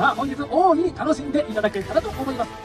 さあ、本日大いに楽しんでいただけたらと思います。